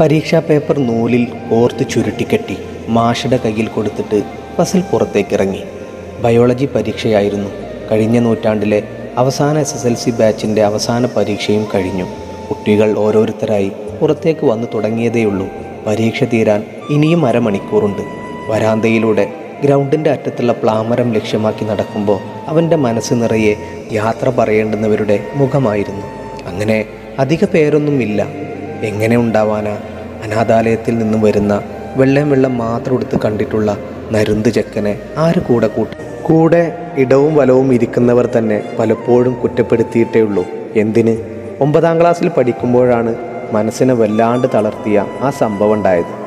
പരീക്ഷാ പേപ്പർ നൂലിൽ കോർത്ത് ചുരുട്ടിക്കെട്ടി മാഷയുടെ കയ്യിൽ കൊടുത്തിട്ട് ഫസൽ പുറത്തേക്കിറങ്ങി. ബയോളജി പരീക്ഷയായിരുന്നു. കഴിഞ്ഞ നൂറ്റാണ്ടിലെ അവസാന എസ് എസ് എൽ സി ബാച്ചിന്റെ അവസാന പരീക്ഷയും കഴിഞ്ഞു. കുട്ടികൾ ഓരോരുത്തരായി പുറത്തേക്ക് വന്നു തുടങ്ങിയതേയുള്ളൂ. പരീക്ഷ തീരാൻ ഇനിയും അരമണിക്കൂറുണ്ട്. വരാന്തയിലൂടെ ഗ്രൗണ്ടിന്റെ അറ്റത്തുള്ള പ്ലാമരം ലക്ഷ്യമാക്കി നടക്കുമ്പോൾ അവന്റെ മനസ്സ് നിറയെ യാത്ര പറയേണ്ടുന്നവരുടെ മുഖമായിരുന്നു. അങ്ങനെ അധിക പേരൊന്നുമില്ല. എങ്ങനെ ഉണ്ടാവാനാ? അനാഥാലയത്തിൽ നിന്നും വരുന്ന വെള്ളം വെള്ളം മാത്രം എടുത്ത് കണ്ടിട്ടുള്ള നരുന്ത് ചെക്കനെ ആര് കൂടെ കൂട്ടി? കൂടെ ഇടവും വലവും ഇരിക്കുന്നവർ തന്നെ പലപ്പോഴും കുറ്റപ്പെടുത്തിയിട്ടേ ഉള്ളൂ. എന്തിന്? ഒമ്പതാം ക്ലാസ്സിൽ പഠിക്കുമ്പോഴാണ് മനസ്സിനെ വല്ലാണ്ട് തളർത്തിയ ആ സംഭവം ഉണ്ടായത്.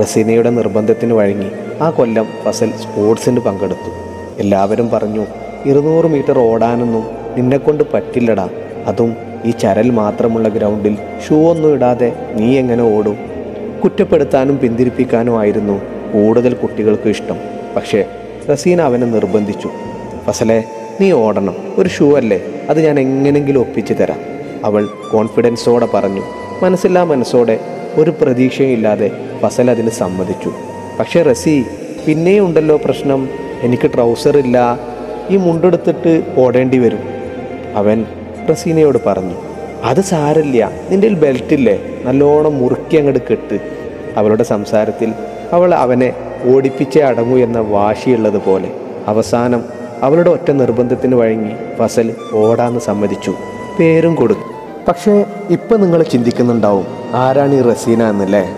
റസീനയുടെ നിർബന്ധത്തിന് വഴങ്ങി ആ കൊല്ലം ഫസൽ സ്പോർട്സിന് പങ്കെടുത്തു. എല്ലാവരും പറഞ്ഞു ഇരുന്നൂറ് മീറ്റർ ഓടാനൊന്നും നിന്നെക്കൊണ്ട് പറ്റില്ലടാ. അതും ഈ ചരൽ മാത്രമുള്ള ഗ്രൗണ്ടിൽ ഷൂ ഒന്നും ഇടാതെ നീ എങ്ങനെ ഓടും? കുറ്റപ്പെടുത്താനും പിന്തിരിപ്പിക്കാനും ആയിരുന്നു കൂടുതൽ കുട്ടികൾക്ക് ഇഷ്ടം. പക്ഷേ റസീന അവനെ നിർബന്ധിച്ചു. ഫസലെ നീ ഓടണം. ഒരു ഷൂ അല്ലേ? അത് ഞാൻ എങ്ങനെങ്കിലും ഒപ്പിച്ചു തരാം. അവൾ കോൺഫിഡൻസോടെ പറഞ്ഞു. മനസ്സില്ലാ മനസ്സോടെ ഒരു പ്രതീക്ഷയും ഇല്ലാതെ ഫസൽ അതിന് സമ്മതിച്ചു. പക്ഷേ റസി പിന്നെയും ഉണ്ടല്ലോ പ്രശ്നം. എനിക്ക് ട്രൗസർ ഇല്ല ഈ മുണ്ടെടുത്തിട്ട് ഓടേണ്ടി വരും. അവൻ റസീനയോട് പറഞ്ഞു അത് സാരല്ല നിന്റെ ബെൽറ്റ് ഇല്ലേ നല്ലോണം മുറുക്കി അങ്ങോട്ട് കെട്ട്. അവളുടെ സംസാരത്തിൽ അവൾ അവനെ ഓടിപ്പിച്ചേ അടങ്ങൂ എന്ന വാശിയുള്ളതുപോലെ അവസാനം അവളുടെ ഒറ്റ നിർബന്ധത്തിന് വഴങ്ങി ഫസൽ ഓടാന്ന് സമ്മതിച്ചു. പേരും കൊടുത്തു. പക്ഷേ ഇപ്പം നിങ്ങൾ ചിന്തിക്കുന്നുണ്ടാവും ആരാണ് ഈ റസീന എന്നല്ലേ?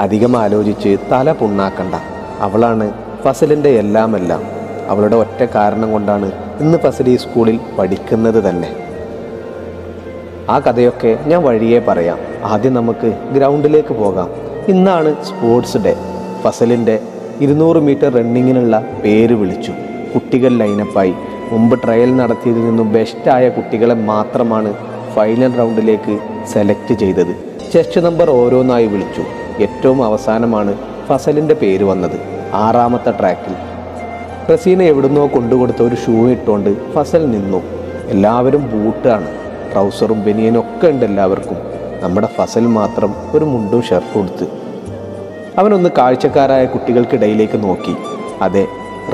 അധികം ആലോചിച്ച് തല പുണ്ണാക്കണ്ട. അവളാണ് ഫസലിന്റെ എല്ലാമെല്ലാം. അവളുടെ ഒറ്റ കാരണം കൊണ്ടാണ് ഇന്ന് ഫസൽ ഈ സ്കൂളിൽ പഠിക്കുന്നത് തന്നെ. ആ കഥയൊക്കെ ഞാൻ വഴിയെ പറയാം. ആദ്യം നമുക്ക് ഗ്രൗണ്ടിലേക്ക് പോകാം. ഇന്നാണ് സ്പോർട്സ് ഡേ. ഫസലിന്റെ ഇരുന്നൂറ് മീറ്റർ റണ്ണിങ്ങിനുള്ള പേര് വിളിച്ചു. കുട്ടികൾ ലൈനപ്പായി. മുമ്പ് ട്രയൽ നടത്തിയതിൽ നിന്നും ബെസ്റ്റായ കുട്ടികളെ മാത്രമാണ് ഫൈനൽ റൗണ്ടിലേക്ക് സെലക്ട് ചെയ്തത്. ചെസ്റ്റ് നമ്പർ ഓരോന്നായി വിളിച്ചു. ഏറ്റവും അവസാനമാണ് ഫസലിന്റെ പേര് വന്നത്. ആറാമത്തെ ട്രാക്കിൽ റസീന എവിടുന്നോ കൊണ്ടുകൊടുത്ത ഒരു ഷൂ ഇട്ടുകൊണ്ട് ഫസൽ നിന്നു. എല്ലാവരും ബൂട്ടാണ് ട്രൗസറും ബനിയനും ഒക്കെ ഉണ്ട് എല്ലാവർക്കും. നമ്മുടെ ഫസൽ മാത്രം ഒരു മുണ്ടും ഷർട്ടും കൊടുത്ത് അവനൊന്ന് കാഴ്ചക്കാരായ കുട്ടികൾക്കിടയിലേക്ക് നോക്കി. അതെ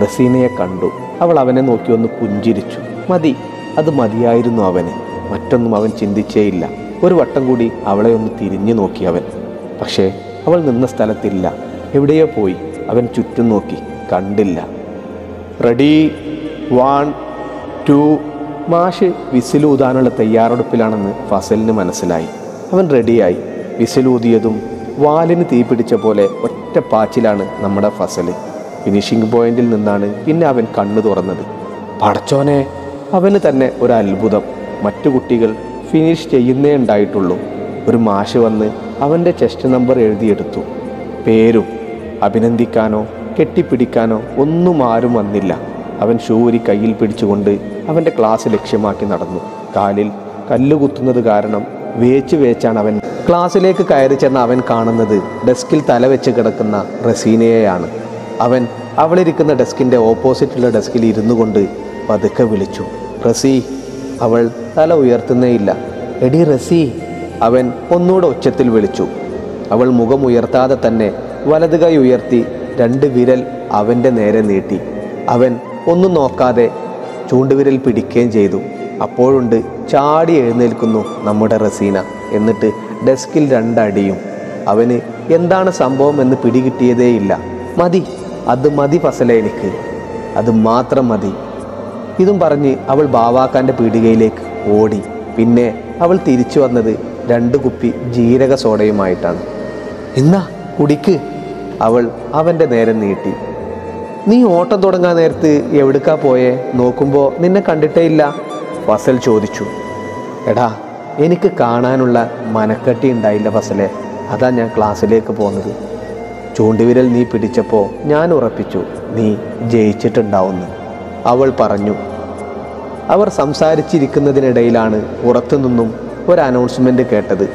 റസീനയെ കണ്ടു. അവൾ അവനെ നോക്കി ഒന്ന് പുഞ്ചിരിച്ചു. മതി അത് മതിയായിരുന്നു അവന്. മറ്റൊന്നും അവൻ ചിന്തിച്ചേയില്ല. ഒരു വട്ടം കൂടി അവളെ ഒന്ന് തിരിഞ്ഞു നോക്കി അവൻ. പക്ഷേ അവൾ നിന്ന സ്ഥലത്തില്ല. എവിടെയോ പോയി. അവൻ ചുറ്റും നോക്കി. കണ്ടില്ല. റെഡി. വൺ ടു മാഷ് വിസിലൂതാനുള്ള തയ്യാറെടുപ്പിലാണെന്ന് ഫസലിന് മനസ്സിലായി. അവൻ റെഡിയായി. വിസിലൂതിയതും വാലിന് തീ പിടിച്ച പോലെ ഒറ്റ പാച്ചിലാണ് നമ്മുടെ ഫസൽ ഫിനിഷിംഗ് പോയിന്റിൽ നിന്നാണ് പിന്നെ അവൻ കണ്ണു തുറന്നത്. പടച്ചോനെ അവന് തന്നെ ഒരു അത്ഭുതം. മറ്റു കുട്ടികൾ ഫിനിഷ് ചെയ്യുന്നേ ഉണ്ടായിട്ടുള്ളൂ. ഒരു മാഷ് വന്ന് അവന്റെ ചെസ്റ്റ് നമ്പർ എഴുതിയെടുത്തു. പേരും അഭിനന്ദിക്കാനോ കെട്ടിപ്പിടിക്കാനോ ഒന്നും ആരും വന്നില്ല. അവൻ ഷൂരി കയ്യിൽ പിടിച്ചുകൊണ്ട് അവന്റെ ക്ലാസ് ലക്ഷ്യമാക്കി നടന്നു. കാലിൽ കല്ലുകുത്തുന്നത് കാരണം വേച്ച് വേച്ചാണ് അവൻ. ക്ലാസ്സിലേക്ക് കയറി ചെന്ന അവൻ കാണുന്നത് ഡെസ്കിൽ തലവെച്ച് കിടക്കുന്ന റസീനയെയാണ്. അവൻ അവളിരിക്കുന്ന ഡെസ്കിന്റെ ഓപ്പോസിറ്റുള്ള ഡെസ്കിൽ ഇരുന്നു കൊണ്ട് പതുക്കെ വിളിച്ചു. റസി അവൾ തല ഉയർത്തുന്നേയില്ല എടി റസി. അവൻ ഒന്നുകൂടെ ഉച്ചത്തിൽ വിളിച്ചു. അവൾ മുഖം ഉയർത്താതെ തന്നെ വലത് കൈ ഉയർത്തി രണ്ട് വിരൽ അവന്റെ നേരെ നീട്ടി. അവൻ ഒന്നും നോക്കാതെ ചൂണ്ടുവിരൽ പിടിക്കുകയും ചെയ്തു. അപ്പോഴുണ്ട് ചാടി എഴുന്നേൽക്കുന്നു നമ്മുടെ റസീന. എന്നിട്ട് ഡെസ്കിൽ രണ്ടടിയും. അവന് എന്താണ് സംഭവം എന്ന് പിടികിട്ടിയതേയില്ല. മതി അത് മതി ഫസല എനിക്ക്. അത് മാത്രം മതി. ഇതും പറഞ്ഞ് അവൾ ബാവാക്കാന്റെ പീടികയിലേക്ക് ഓടി. പിന്നെ അവൾ തിരിച്ചു വന്നത് രണ്ട് കുപ്പി ജീരക സോഡയുമായിട്ടാണ്. എന്നാ കുടിക്ക്. അവൾ അവന്റെ നേരം നീട്ടി. നീ ഓട്ടം തുടങ്ങാൻ നേരത്ത് എവിടുക്കാ പോയേ? നോക്കുമ്പോൾ നിന്നെ കണ്ടിട്ടേ ഇല്ല. ഫസൽ ചോദിച്ചു. എടാ എനിക്ക് കാണാനുള്ള മനക്കെട്ടി ഉണ്ടായില്ല ഫസലെ. അതാ ഞാൻ ക്ലാസ്സിലേക്ക് പോകുന്നത് ചൂണ്ടുവിരൽ നീ പിടിച്ചപ്പോൾ ഞാൻ ഉറപ്പിച്ചു നീ ജയിച്ചിട്ടുണ്ടാവുന്നു. അവൾ പറഞ്ഞു. അവർ സംസാരിച്ചിരിക്കുന്നതിനിടയിലാണ് പുറത്തുനിന്നും ഒരു അനൗൺസ്മെന്റ് കേട്ടത്.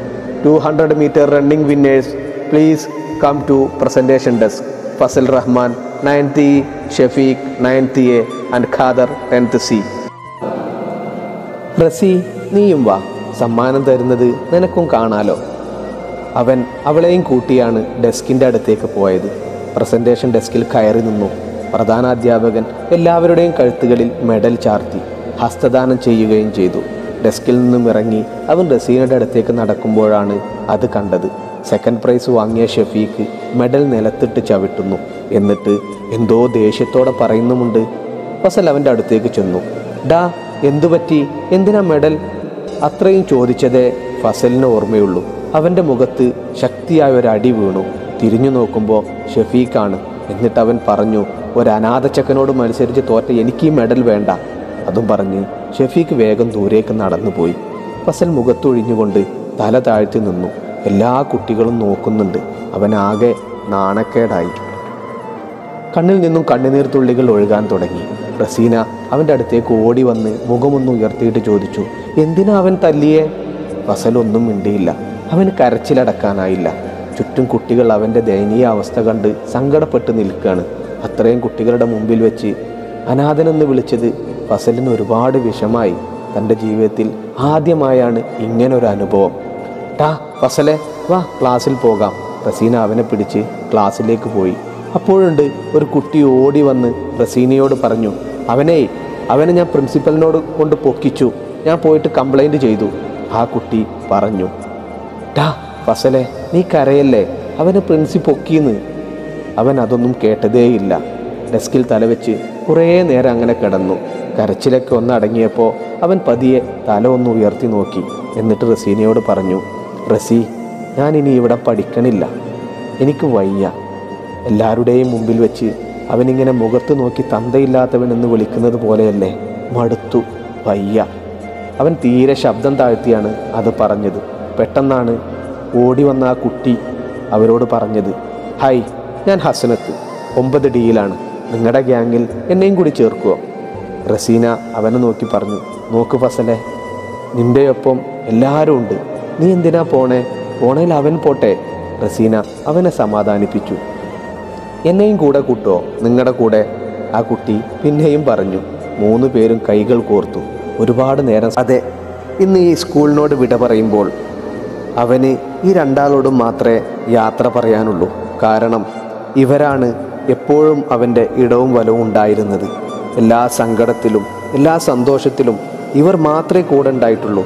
Two hundred metre running winners please come to presentation desk Fazal Rahman ninth E Shafeeq ninth A and Khader tenth C Razi നീയും വാ. സമ്മാനം തരുന്നത് നിനക്കും കാണാലോ. അവൻ അവളെയും കൂട്ടിയാണ് ഡെസ്കിന്റെ അടുത്തേക്ക് പോയത്. പ്രസന്റേഷൻ ഡെസ്കിൽ കയറി നിന്നു. പ്രധാനാധ്യാപകൻ എല്ലാവരുടെയും കഴുത്തുകളിൽ മെഡൽ ചാർത്തി ഹസ്തദാനം ചെയ്യുകയും ചെയ്തു. ഡെസ്കിൽ നിന്നും ഇറങ്ങി അവൻ റസീനയുടെ അടുത്തേക്ക് നടക്കുമ്പോഴാണ് അത് കണ്ടത്. സെക്കൻഡ് പ്രൈസ് വാങ്ങിയ ഷഫീഖ് മെഡൽ നിലത്തിട്ട് ചവിട്ടുന്നു. എന്നിട്ട് എന്തോ ദേഷ്യത്തോടെ പറയുന്നുമുണ്ട്. ഫസൽ അവന്റെ അടുത്തേക്ക് ചെന്നു. ഡാ എന്തു പറ്റി? എന്തിനാ മെഡൽ അത്രയും ചോദിച്ചതേ ഫസലിന് ഓർമ്മയുള്ളൂ. അവന്റെ മുഖത്ത് ശക്തിയായ ഒരു അടി വീണു. തിരിഞ്ഞു നോക്കുമ്പോൾ ഷഫീഖാണ്. എന്നിട്ട് അവൻ പറഞ്ഞു ഒരു അനാഥച്ചക്കനോട് മത്സരിച്ച് തോറ്റ എനിക്ക് ഈ മെഡൽ വേണ്ട. അതും പറഞ്ഞ് ഷഫീഖ് വേഗം ദൂരേക്ക് നടന്നുപോയി. ഫസൽ മുഖത്തൊഴിഞ്ഞുകൊണ്ട് തല താഴ്ത്തി നിന്നു. എല്ലാ കുട്ടികളും നോക്കുന്നുണ്ട്. അവനാകെ നാണക്കേടായി കണ്ണിൽ നിന്നും കണ്ണുനീർ തുള്ളികൾ ഒഴുകാൻ തുടങ്ങി. റസീന അവന്റെ അടുത്തേക്ക് ഓടി വന്ന് മുഖമൊന്ന് ഉയർത്തിയിട്ട് ചോദിച്ചു എന്തിനാ അവൻ തല്ലിയെ? ഫസൽ ഒന്നും മിണ്ടിയില്ല. അവന് കരച്ചിലടക്കാനായില്ല. ചുറ്റും കുട്ടികൾ അവന്റെ ദയനീയ അവസ്ഥ കണ്ട് സങ്കടപ്പെട്ട് നിൽക്കുകയാണ്. അത്രയും കുട്ടികളുടെ മുമ്പിൽ വെച്ച് അനാഥനെന്ന് വിളിച്ചത് ഫസലിന് ഒരുപാട് വിഷമായി. തന്റെ ജീവിതത്തിൽ ആദ്യമായാണ് ഇങ്ങനൊരു അനുഭവം ടാ ഫസലെ വാ ക്ലാസ്സിൽ പോകാം. റസീന അവനെ പിടിച്ച് ക്ലാസ്സിലേക്ക് പോയി. അപ്പോഴുണ്ട് ഒരു കുട്ടി ഓടി വന്ന് റസീനയോട് പറഞ്ഞു അവനെ അവനെ ഞാൻ പ്രിൻസിപ്പലിനോട് കൊണ്ട് പൊക്കിച്ചു. ഞാൻ പോയിട്ട് കംപ്ലൈന്റ് ചെയ്തു. ആ കുട്ടി പറഞ്ഞു ടാ ഫസലെ നീ കരയല്ലേ? അവന് പ്രിൻസി പൊക്കിന്ന്. അവൻ അതൊന്നും കേട്ടതേയില്ല. ഡെസ്കിൽ തലവെച്ച് കുറേ നേരം അങ്ങനെ കിടന്നു. കരച്ചിലൊക്കെ ഒന്ന് അടങ്ങിയപ്പോൾ അവൻ പതിയെ തല ഒന്ന് ഉയർത്തി നോക്കി. എന്നിട്ട് റസീനയോട് പറഞ്ഞു റസി ഇനി ഇവിടെ പഠിക്കണില്ല. എനിക്ക് വയ്യ. എല്ലാവരുടെയും മുമ്പിൽ വെച്ച് അവനിങ്ങനെ മുഖത്ത് നോക്കി തന്തയില്ലാത്തവനെന്ന് വിളിക്കുന്നത് പോലെയല്ലേ? മടുത്തു. വയ്യ. അവൻ തീരെ ശബ്ദം താഴ്ത്തിയാണ് അത് പറഞ്ഞത്. പെട്ടെന്നാണ് ഓടി വന്ന ആ കുട്ടി അവരോട് പറഞ്ഞത്. ഹായ് ഞാൻ ഹസനത്ത്. ഒമ്പത് ഡിയിലാണ്. നിങ്ങളുടെ ഗ്യാങ്ങിൽ എന്നെയും കൂടി ചേർക്കുമോ റസീന അവനെ നോക്കി പറഞ്ഞു. നോക്ക് ഫസലെ നിന്റെയൊപ്പം എല്ലാവരും ഉണ്ട്. നീ എന്തിനാ പോണേ? പോണേൽ അവൻ പോട്ടെ. റസീന അവനെ സമാധാനിപ്പിച്ചു. എന്നെയും കൂടെ കൂട്ടോ? നിങ്ങളുടെ കൂടെ. ആ കുട്ടി പിന്നെയും പറഞ്ഞു. മൂന്ന് പേരും കൈകൾ കോർത്തു. ഒരുപാട് നേരം അതെ ഇന്ന് ഈ സ്കൂളിനോട് വിട പറയുമ്പോൾ അവന് ഈ രണ്ടാളോടും മാത്രമേ യാത്ര പറയാനുള്ളൂ. കാരണം ഇവരാണ് എപ്പോഴും അവന്റെ ഇടവും വലവും ഉണ്ടായിരുന്നത്. എല്ലാ സങ്കടത്തിലും എല്ലാ സന്തോഷത്തിലും ഇവർ മാത്രമേ കൂടെ ഉണ്ടായിട്ടുള്ളൂ.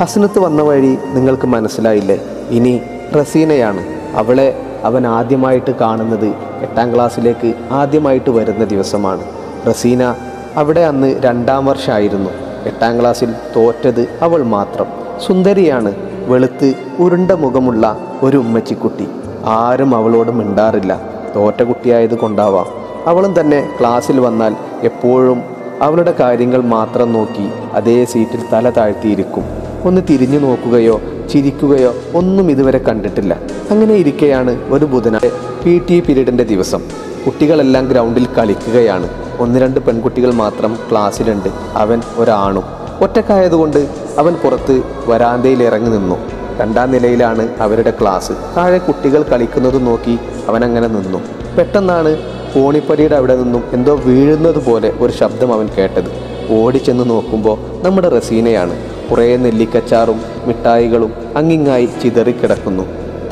ഹസനത്ത് വന്ന വഴി നിങ്ങൾക്ക് മനസ്സിലായില്ലേ? ഇനി റസീനയാണ് അവളെ അവൻ ആദ്യമായിട്ട് കാണുന്നത് എട്ടാം ക്ലാസ്സിലേക്ക് ആദ്യമായിട്ട് വരുന്ന ദിവസമാണ്. റസീന അവിടെ അന്ന് രണ്ടാം വർഷമായിരുന്നു എട്ടാം ക്ലാസ്സിൽ തോറ്റത് അവൾ മാത്രം. സുന്ദരിയാണ് വെളുത്ത് ഉരുണ്ട മുഖമുള്ള ഒരു ഉമ്മച്ചിക്കുട്ടി. ആരും അവളോട് മിണ്ടാറില്ല. തോറ്റ കുട്ടിയായത് കൊണ്ടാവാം. അവളും തന്നെ ക്ലാസ്സിൽ വന്നാൽ എപ്പോഴും അവളുടെ കാര്യങ്ങൾ മാത്രം നോക്കി അതേ സീറ്റിൽ തല താഴ്ത്തിയിരിക്കും. ഒന്ന് തിരിഞ്ഞു നോക്കുകയോ ചിരിക്കുകയോ ഒന്നും ഇതുവരെ കണ്ടിട്ടില്ല. അങ്ങനെ ഇരിക്കെയാണ് ഒരു ബുധനാഴ്ച പി ടി പീരീഡിന്റെ ദിവസം. കുട്ടികളെല്ലാം ഗ്രൗണ്ടിൽ കളിക്കുകയാണ്. ഒന്ന് രണ്ട് പെൺകുട്ടികൾ മാത്രം ക്ലാസ്സിലുണ്ട്. അവൻ ഒരാണും. ഒറ്റക്കായതുകൊണ്ട് അവൻ പുറത്ത് വരാന്തയിൽ ഇറങ്ങി നിന്നു. രണ്ടാം നിലയിലാണ് അവരുടെ ക്ലാസ്. താഴെ കുട്ടികൾ കളിക്കുന്നത് നോക്കി അവൻ അങ്ങനെ നിന്നു. പെട്ടെന്നാണ് കോണിപ്പടിയുടെ അവിടെ നിന്നും എന്തോ വീഴുന്നത് പോലെ ഒരു ശബ്ദം അവൻ കേട്ടത്. ഓടിച്ചെന്ന് നോക്കുമ്പോൾ നമ്മുടെ റസീനയാണ്. കുറേ നെല്ലിക്കച്ചാറും മിഠായികളും അങ്ങിങ്ങായി ചിതറിക്കിടക്കുന്നു.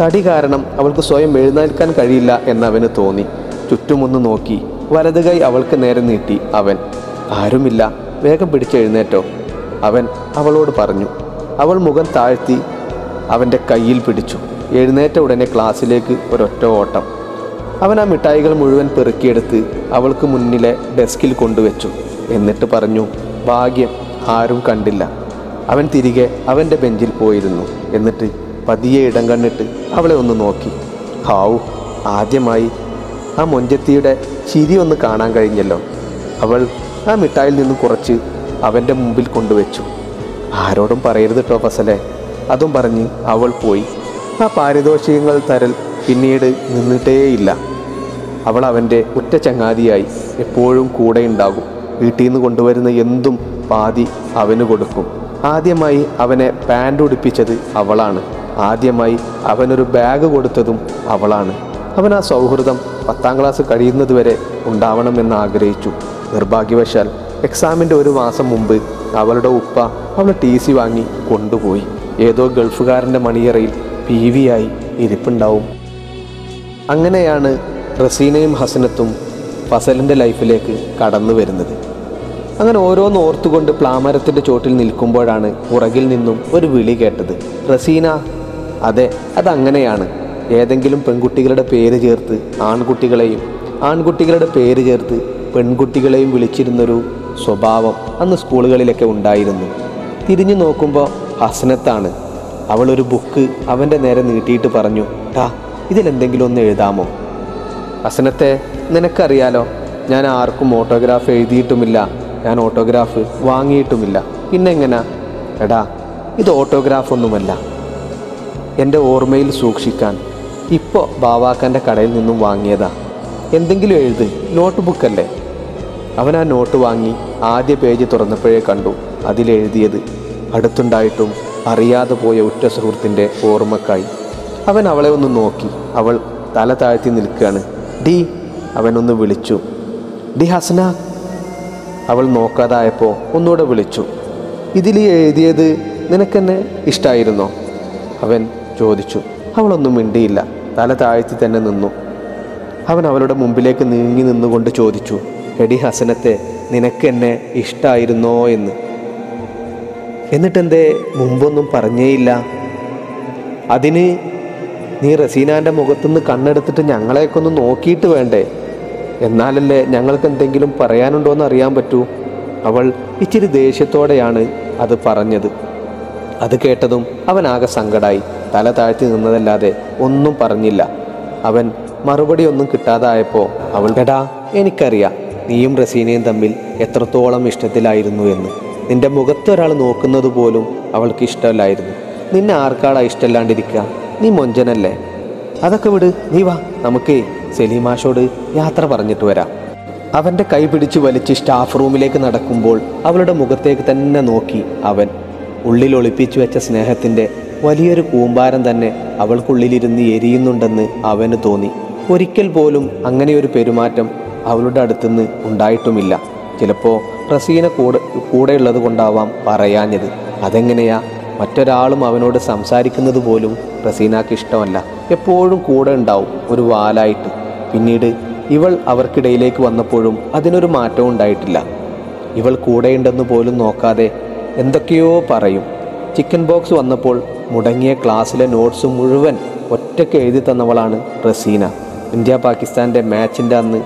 തടി കാരണം അവൾക്ക് സ്വയം എഴുന്നേൽക്കാൻ കഴിയില്ല എന്നവന് തോന്നി. ചുറ്റുമൊന്ന് നോക്കി വലത് കൈ അവൾക്ക് നേരെ നീട്ടി അവൻ ആരുമില്ല വേഗം പിടിച്ചെഴുന്നേറ്റോ അവൻ അവളോട് പറഞ്ഞു. അവൾ മുഖം താഴ്ത്തി അവന്റെ കയ്യിൽ പിടിച്ചു. എഴുന്നേറ്റ ഉടനെ ക്ലാസ്സിലേക്ക് ഒരൊറ്റ ഓട്ടം. അവൻ ആ മിഠായികൾ മുഴുവൻ പെറുക്കിയെടുത്ത് അവൾക്ക് മുന്നിലെ ഡെസ്കിൽ കൊണ്ടുവച്ചു. എന്നിട്ട് പറഞ്ഞു ഭാഗ്യം ആരും കണ്ടില്ല. അവൻ തിരികെ അവന്റെ ബെഞ്ചിൽ പോയിരുന്നു. എന്നിട്ട് പതിയെ ഇടം കണ്ടിട്ട് അവളെ ഒന്ന് നോക്കി. ഹാവു ആദ്യമായി ആ മൊഞ്ചത്തിയുടെ ചിരി ഒന്ന് കാണാൻ കഴിഞ്ഞല്ലോ. അവൾ ആ മിഠായിൽ നിന്ന് കുറച്ച് അവന്റെ മുമ്പിൽ കൊണ്ടുവച്ചു. ആരോടും പറയരുത് കേട്ടോ ഫസലെ. അതും പറഞ്ഞ് അവൾ പോയി. ആ പാരിതോഷികങ്ങൾ തരൽ പിന്നീട് നിന്നിട്ടേയില്ല. അവൾ അവന്റെ ഉറ്റ ചങ്ങാതിയായി എപ്പോഴും കൂടെ ഉണ്ടാകും. വീട്ടിൽ നിന്ന് കൊണ്ടുവരുന്ന എന്തും പാതി അവന് കൊടുക്കും. ആദ്യമായി അവനെ പാന്റ് ഉടുപ്പിച്ചത് അവളാണ്. ആദ്യമായി അവനൊരു ബാഗ് കൊടുത്തതും അവളാണ്. അവൻ ആ സൗഹൃദം പത്താം ക്ലാസ് കഴിയുന്നതുവരെ ഉണ്ടാവണമെന്ന് ആഗ്രഹിച്ചു. നിർഭാഗ്യവശാൽ എക്സാമിന്റെ ഒരു മാസം മുമ്പ് അവളുടെ ഉപ്പ അവൾ ടി സി വാങ്ങി കൊണ്ടുപോയി. ഏതോ ഗൾഫുകാരന്റെ മണിയറയിൽ പി വി ആയി ഇരിപ്പുണ്ടാവും. അങ്ങനെയാണ് റസീനയും ഹസനത്തും ഫസലിന്റെ ലൈഫിലേക്ക് കടന്നു വരുന്നത് അങ്ങനെ ഓരോന്ന് ഓർത്തുകൊണ്ട് പ്ലാമരത്തിന്റെ ചോട്ടിൽ നിൽക്കുമ്പോഴാണ് പുറകിൽ നിന്നും ഒരു വിളി കേട്ടത്. റസീന അതെ അതങ്ങനെയാണ്. ഏതെങ്കിലും പെൺകുട്ടികളുടെ പേര് ചേർത്ത് ആൺകുട്ടികളെയും ആൺകുട്ടികളുടെ പേര് ചേർത്ത് പെൺകുട്ടികളെയും വിളിച്ചിരുന്നൊരു സ്വഭാവം അന്ന് സ്കൂളുകളിലൊക്കെ ഉണ്ടായിരുന്നു. തിരിഞ്ഞു നോക്കുമ്പോൾ ഹസനത്താണ്. അവളൊരു ബുക്ക് അവന്റെ നേരെ നീട്ടിയിട്ട് പറഞ്ഞു ടാ ഇതിലെന്തെങ്കിലും ഒന്ന് എഴുതാമോ? ഹസനത്തെ നിനക്കറിയാലോ ഞാൻ ആർക്കും ഓട്ടോഗ്രാഫ് എഴുതിയിട്ടുമില്ല. ഞാൻ ഓട്ടോഗ്രാഫ് വാങ്ങിയിട്ടുമില്ല. പിന്നെ എങ്ങനാ എടാ ഇത് ഓട്ടോഗ്രാഫ് ഒന്നുമല്ല. എന്റെ ഓർമ്മയിൽ സൂക്ഷിക്കാൻ ഇപ്പോൾ ബാവാക്കന്റെ കടയിൽ നിന്നും വാങ്ങിയതാ. എന്തെങ്കിലും എഴുത് നോട്ട് ബുക്കല്ലേ അവൻ ആ നോട്ട് വാങ്ങി ആദ്യ പേജ് തുറന്നപ്പോഴേ കണ്ടു. അതിലെഴുതിയത് അടുത്തുണ്ടായിട്ടും അറിയാതെ പോയ ഉറ്റ സുഹൃത്തിന്റെ ഓർമ്മക്കായി. അവൻ അവളെ ഒന്ന് നോക്കി. അവൾ തല താഴ്ത്തി നിൽക്കുകയാണ്. ഡി അവനൊന്ന് വിളിച്ചു. ഡി ഹസന അവൾ നോക്കാതായപ്പോൾ ഒന്നുകൂടെ വിളിച്ചു. ഇതിൽ എഴുതിയത് നിനക്കെന്നെ ഇഷ്ടമായിരുന്നോ അവൻ ചോദിച്ചു. അവളൊന്നും മിണ്ടിയില്ല. തല താഴ്ത്തി തന്നെ നിന്നു. അവൻ അവളുടെ മുമ്പിലേക്ക് നീങ്ങി നിന്നുകൊണ്ട് ചോദിച്ചു. എടി ഹസനത്തെ നിനക്ക് എന്നെ ഇഷ്ടമായിരുന്നോ എന്ന്? എന്നിട്ടെന്തേ? മുമ്പൊന്നും പറഞ്ഞേയില്ല. അതിന് നീ റസീനാന്റെ മുഖത്തുനിന്ന് കണ്ണെടുത്തിട്ട് ഞങ്ങളെയൊക്കെ ഒന്ന് നോക്കിയിട്ട് വേണ്ടേ? എന്നാലല്ലേ ഞങ്ങൾക്ക് എന്തെങ്കിലും പറയാനുണ്ടോ എന്ന് അറിയാൻ പറ്റൂ? അവൾ ഇച്ചിരി ദേഷ്യത്തോടെയാണ് അത് പറഞ്ഞത്. അത് കേട്ടതും അവൻ ആകെ സങ്കടായി. തല താഴ്ത്തി നിന്നതല്ലാതെ ഒന്നും പറഞ്ഞില്ല. അവൻ മറുപടി ഒന്നും കിട്ടാതായപ്പോൾ അവൾ എടാ എനിക്കറിയാം. നീയും റസീനയും തമ്മിൽ എത്രത്തോളം ഇഷ്ടത്തിലായിരുന്നു എന്ന്. നിന്റെ മുഖത്തൊരാൾ നോക്കുന്നത് പോലും അവൾക്ക് ഇഷ്ടമല്ലായിരുന്നു. നിന്നെ ആർക്കാടാ ഇഷ്ടമല്ലാണ്ടിരിക്കുക? നീ മൊഞ്ചനല്ലേ? അതൊക്കെ വിട്. നീ വാ. നമുക്കേ സലീമാഷോട് യാത്ര പറഞ്ഞിട്ട് വരാം. അവന്റെ കൈ പിടിച്ച് വലിച്ച് സ്റ്റാഫ് റൂമിലേക്ക് നടക്കുമ്പോൾ അവളുടെ മുഖത്തേക്ക് തന്നെ നോക്കി അവൻ. ഉള്ളിൽ ഒളിപ്പിച്ചു വെച്ച സ്നേഹത്തിന്റെ വലിയൊരു കൂമ്പാരം തന്നെ അവൾക്കുള്ളിലിരുന്ന് എരിയുന്നുണ്ടെന്ന് അവന് തോന്നി. ഒരിക്കൽ പോലും അങ്ങനെയൊരു പെരുമാറ്റം അവളുടെ അടുത്തുനിന്ന് ഉണ്ടായിട്ടുമില്ല. ചിലപ്പോൾ റസീന കൂടെ കൂടെയുള്ളത് കൊണ്ടാവാം പറയാഞ്ഞത്. അതെങ്ങനെയാ? മറ്റൊരാളും അവനോട് സംസാരിക്കുന്നത് പോലും റസീനാക്ക് ഇഷ്ടമല്ല. എപ്പോഴും കൂടെ ഉണ്ടാവും ഒരു വാലായിട്ട്. പിന്നീട് ഇവൾ അവർക്കിടയിലേക്ക് വന്നപ്പോഴും അതിനൊരു മാറ്റവും ഉണ്ടായിട്ടില്ല. ഇവൾ കൂടെയുണ്ടെന്ന് പോലും നോക്കാതെ എന്തൊക്കെയോ പറയും. ചിക്കൻ ബോക്സ് വന്നപ്പോൾ മുടങ്ങിയ ക്ലാസ്സിലെ നോട്ട്സ് മുഴുവൻ ഒറ്റയ്ക്ക് എഴുതി തന്നവളാണ് റസീന. ഇന്ത്യ പാകിസ്ഥാന്റെ മാച്ചിന്റെ അന്ന്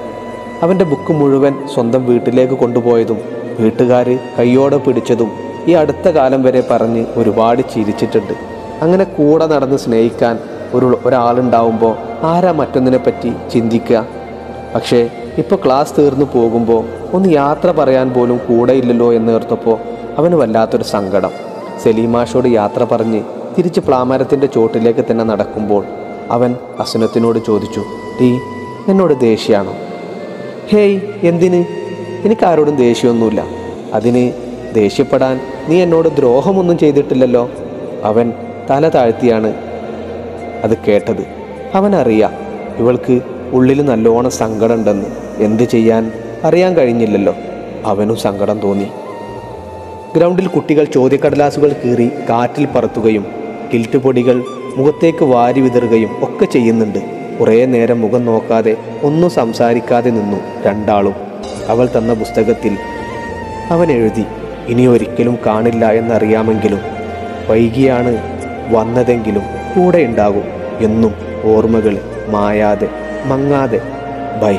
അവന്റെ ബുക്ക് മുഴുവൻ സ്വന്തം വീട്ടിലേക്ക് കൊണ്ടുപോയതും വീട്ടുകാർ കയ്യോടെ പിടിച്ചതും ഈ അടുത്ത കാലം വരെ പറഞ്ഞ് ഒരുപാട് ചിരിച്ചിട്ടുണ്ട്. അങ്ങനെ കൂടെ നടന്ന് സ്നേഹിക്കാൻ ഒരു ഒരാളുണ്ടാവുമ്പോൾ ആരാ മറ്റൊന്നിനെ പറ്റി ചിന്തിക്കുക? പക്ഷേ ഇപ്പോൾ ക്ലാസ് തീർന്നു പോകുമ്പോൾ ഒന്ന് യാത്ര പറയാൻ പോലും കൂടെ ഇല്ലല്ലോ എന്ന് ഓർത്തപ്പോൾ അവന് വല്ലാത്തൊരു സങ്കടം. സലീമാഷോട് യാത്ര പറഞ്ഞ് തിരിച്ച് പ്ലാമരത്തിന്റെ ചോട്ടിലേക്ക് തന്നെ നടക്കുമ്പോൾ അവൻ അസുനത്തിനോട് ചോദിച്ചു ടീ എന്നോട് ദേഷ്യമാണോ ഹേയ് എന്തിന്? എനിക്ക് ആരോടും ദേഷ്യമൊന്നുമില്ല. അതിന് ദേഷ്യപ്പെടാൻ നീ എന്നോട് ദ്രോഹമൊന്നും ചെയ്തിട്ടില്ലല്ലോ. അവൻ തല താഴ്ത്തിയാണ് അത് കേട്ടത്. അവനറിയാം ഇവൾക്ക് ഉള്ളിൽ നല്ലോണം സങ്കടം ഉണ്ടെന്ന് എന്ത് ചെയ്യാൻ? അറിയാൻ കഴിഞ്ഞില്ലല്ലോ. അവനും സങ്കടം തോന്നി. ഗ്രൗണ്ടിൽ കുട്ടികൾ ചോദ്യക്കടലാസുകൾ കീറി കാറ്റിൽ പറത്തുകയും കിൽറ്റ് പൊടികൾ മുഖത്തേക്ക് വാരി വിതറുകയും ഒക്കെ ചെയ്യുന്നുണ്ട്. കുറേ നേരം മുഖം നോക്കാതെ ഒന്നും സംസാരിക്കാതെ നിന്നു രണ്ടാളും. അവൾ തന്ന പുസ്തകത്തിൽ അവൻ എഴുതി ഇനി ഒരിക്കലും കാണില്ല എന്നറിയാമെങ്കിലും വൈകിയാണ് വന്നതെങ്കിലും കൂടെ ഉണ്ടാകും എന്നും ഓർമ്മകൾ മായാതെ മങ്ങാതെ ബൈ.